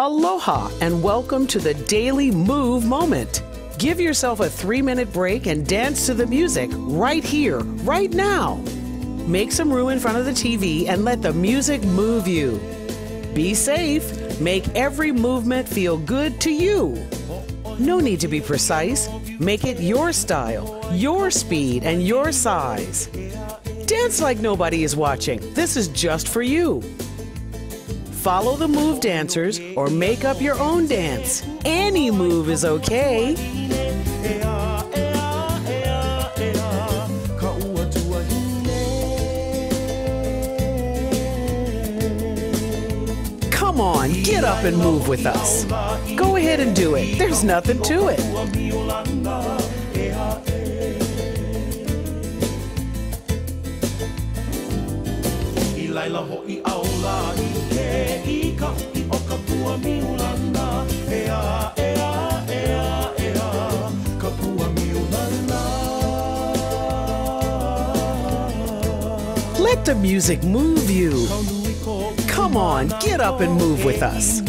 Aloha and welcome to the Daily Move Moment. Give yourself a three minute break and dance to the music right here, right now. Make some room in front of the TV and let the music move you. Be safe. Make every movement feel good to you. No need to be precise. Make it your style, your speed, and your size. Dance like nobody is watching. This is just for you. Follow the move dancers or make up your own dance. Any move is okay. Come on, get up and move with us. Go ahead and do it. There's nothing to it. Laila ho i aula i ke i ka i o ka pua miulana e a e a e a e a ka pua miulana Let the music move you. Come on, get up and move with us.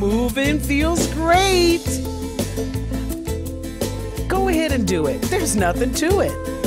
Moving feels great. Go ahead and do it. There's nothing to it.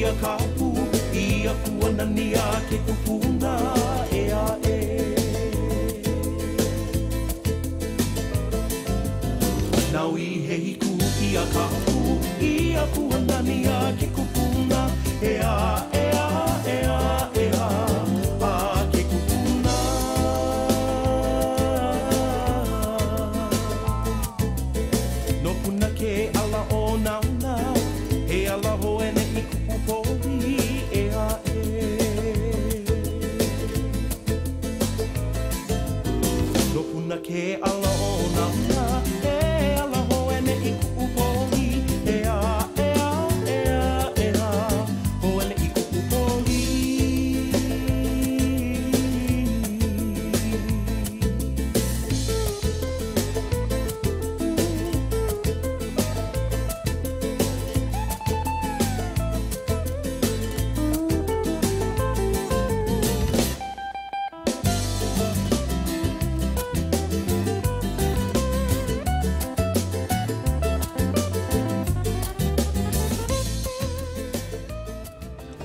Ia ka pu Ia kuana ni a ke kupuna e a e No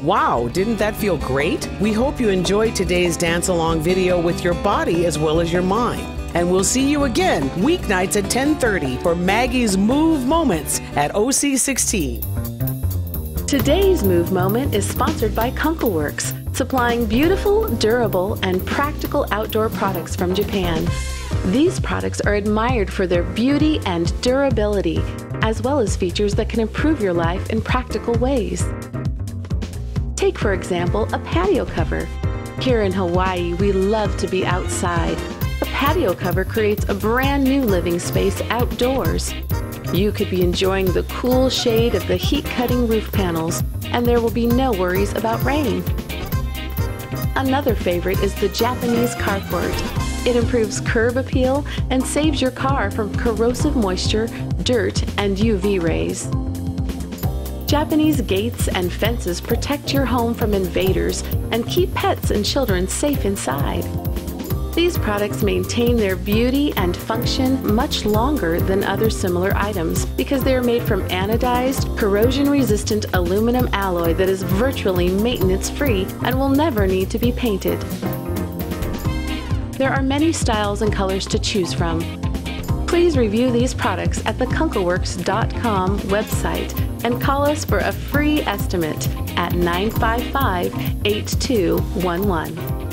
Wow, didn't that feel great? We hope you enjoyed today's dance along video with your body as well as your mind. And we'll see you again weeknights at 10:30 for Maggie's Move Moments at OC16. Today's Move Moment is sponsored by Kunkelworks, supplying beautiful, durable, and practical outdoor products from Japan. These products are admired for their beauty and durability, as well as features that can improve your life in practical ways. Take, for example, a patio cover. Here in Hawaii, we love to be outside. A patio cover creates a brand new living space outdoors. You could be enjoying the cool shade of the heat cutting roof panels, and there will be no worries about rain. Another favorite is the Japanese carport. It improves curb appeal and saves your car from corrosive moisture, dirt, and UV rays. Japanese gates and fences protect your home from invaders and keep pets and children safe inside. These products maintain their beauty and function much longer than other similar items because they are made from anodized, corrosion resistant aluminum alloy that is virtually maintenance free and will never need to be painted. There are many styles and colors to choose from. Please review these products at the kunkelworks.com website and call us for a free estimate at 955 8211.